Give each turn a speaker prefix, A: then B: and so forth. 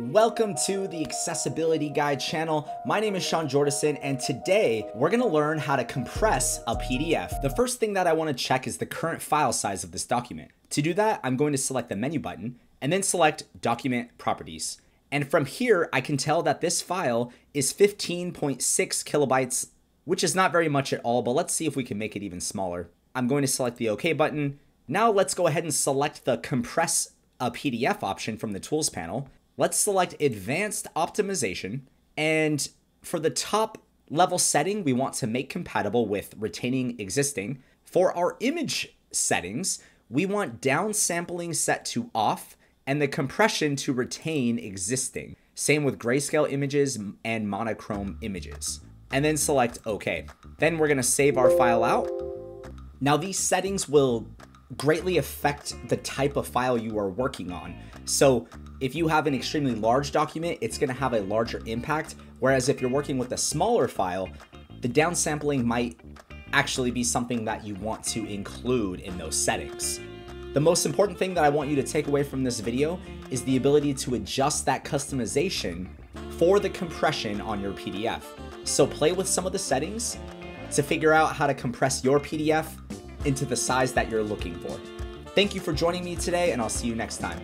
A: Welcome to the Accessibility Guy channel. My name is Sean Jordison, and today we're gonna learn how to compress a PDF. The first thing that I wanna check is the current file size of this document. To do that, I'm going to select the menu button and then select Document Properties. And from here, I can tell that this file is 15.6 kilobytes, which is not very much at all, but let's see if we can make it even smaller. I'm going to select the OK button. Now let's go ahead and select the Compress a PDF option from the Tools panel let's select advanced optimization. And for the top level setting, we want to make compatible with retaining existing. For our image settings, we want downsampling set to off and the compression to retain existing. Same with grayscale images and monochrome images. And then select OK. Then we're gonna save our file out. Now these settings will greatly affect the type of file you are working on. So if you have an extremely large document, it's going to have a larger impact. Whereas if you're working with a smaller file, the downsampling might actually be something that you want to include in those settings. The most important thing that I want you to take away from this video is the ability to adjust that customization for the compression on your PDF. So play with some of the settings to figure out how to compress your PDF into the size that you're looking for. Thank you for joining me today, and I'll see you next time.